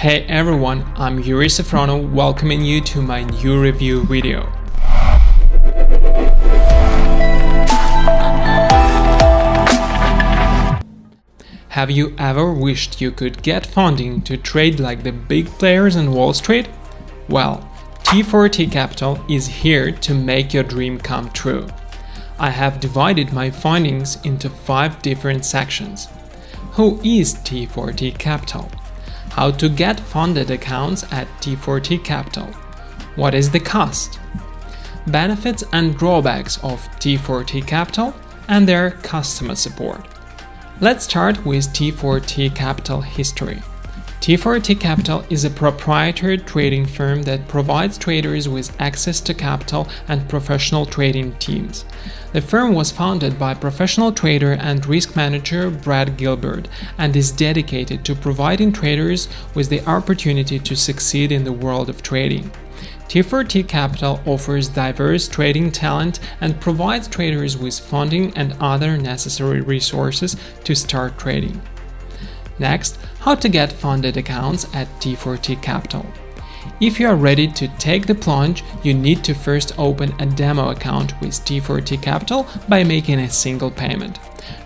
Hey everyone, I'm Yury Safronau welcoming you to my new review video. Have you ever wished you could get funding to trade like the big players on Wall Street? Well, T4T Capital is here to make your dream come true. I have divided my findings into five different sections. Who is T4T Capital? How to get funded accounts at T4T Capital? What is the cost? Benefits and drawbacks of T4T Capital and their customer support. Let's start with T4T Capital history. T4T Capital is a proprietary trading firm that provides traders with access to capital and professional trading teams. The firm was founded by professional trader and risk manager Brad Gilbert and is dedicated to providing traders with the opportunity to succeed in the world of trading. T4T Capital offers diverse trading talent and provides traders with funding and other necessary resources to start trading. Next, how to get funded accounts at T4T Capital. If you are ready to take the plunge, you need to first open a demo account with T4T Capital by making a single payment.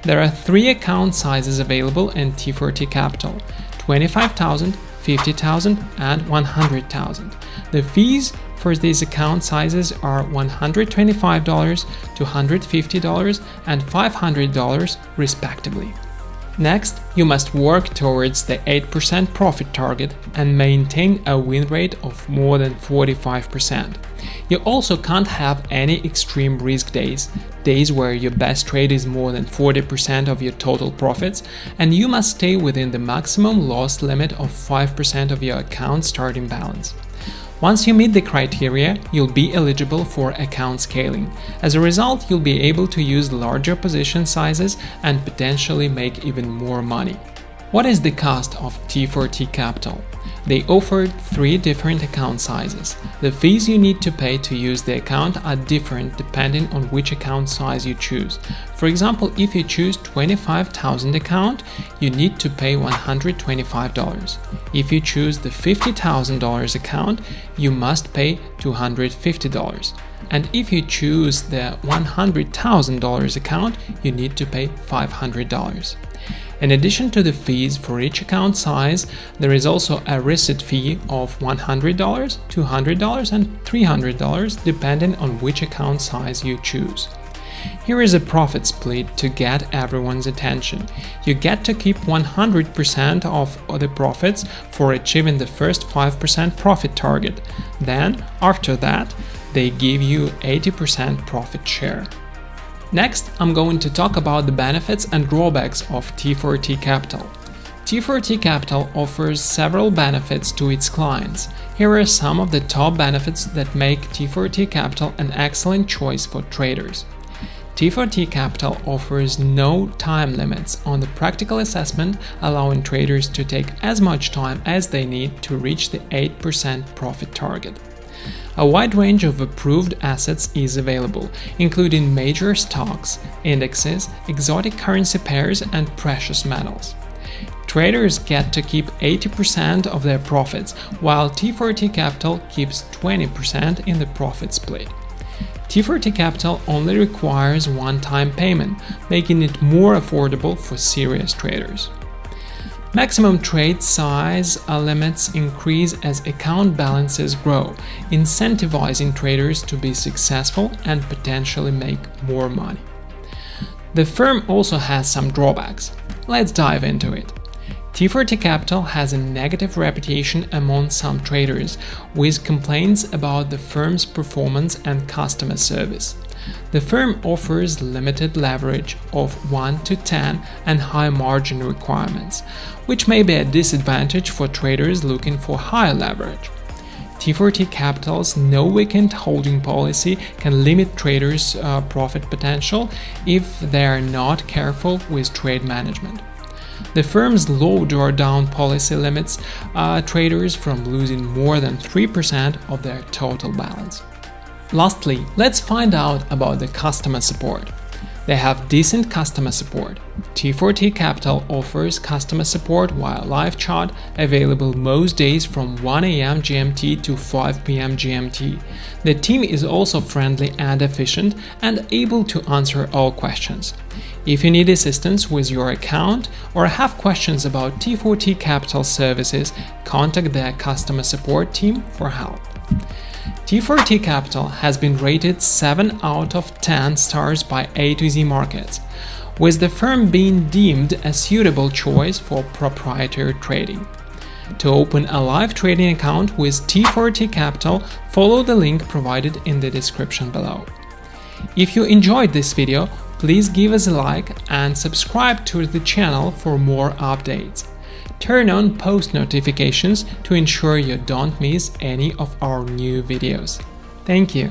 There are three account sizes available in T4T Capital 25,000, 50,000 and 100,000. The fees for these account sizes are $125, $250 and $500 respectively. Next, you must work towards the 8% profit target and maintain a win rate of more than 45%. You also can't have any extreme risk days, days where your best trade is more than 40% of your total profits, and you must stay within the maximum loss limit of 5% of your account starting balance. Once you meet the criteria, you'll be eligible for account scaling. As a result, you'll be able to use larger position sizes and potentially make even more money. What is the cost of T4T Capital? They offered three different account sizes. The fees you need to pay to use the account are different depending on which account size you choose. For example, if you choose 25,000 account, you need to pay $125. If you choose the $50,000 account, you must pay $250. And if you choose the $100,000 account, you need to pay $500. In addition to the fees for each account size, there is also a reset fee of $100, $200 and $300 depending on which account size you choose. Here is a profit split to get everyone's attention. You get to keep 100% of the profits for achieving the first 5% profit target. Then, after that, they give you 80% profit share. Next, I'm going to talk about the benefits and drawbacks of T4T Capital. T4T Capital offers several benefits to its clients. Here are some of the top benefits that make T4T Capital an excellent choice for traders. T4T Capital offers no time limits on the practical assessment, allowing traders to take as much time as they need to reach the 8% profit target. A wide range of approved assets is available, including major stocks, indexes, exotic currency pairs, and precious metals. Traders get to keep 80% of their profits, while T4T Capital keeps 20% in the profit split. T4T Capital only requires one-time payment, making it more affordable for serious traders. Maximum trade size limits increase as account balances grow, incentivizing traders to be successful and potentially make more money. The firm also has some drawbacks. Let's dive into it. T4T Capital has a negative reputation among some traders, with complaints about the firm's performance and customer service. The firm offers limited leverage of 1 to 10 and high margin requirements, which may be a disadvantage for traders looking for high leverage. T4T Capital's no weekend holding policy can limit traders' uh, profit potential if they are not careful with trade management. The firm's low drawdown policy limits uh, traders from losing more than 3% of their total balance. Lastly, let's find out about the customer support. They have decent customer support. T4T Capital offers customer support via live chat available most days from 1 am GMT to 5 pm GMT. The team is also friendly and efficient and able to answer all questions. If you need assistance with your account or have questions about T4T Capital services, contact their customer support team for help. T4T Capital has been rated 7 out of 10 stars by A to Z Markets, with the firm being deemed a suitable choice for proprietary trading. To open a live trading account with T4T Capital, follow the link provided in the description below. If you enjoyed this video, please give us a like and subscribe to the channel for more updates. Turn on post notifications to ensure you don't miss any of our new videos. Thank you.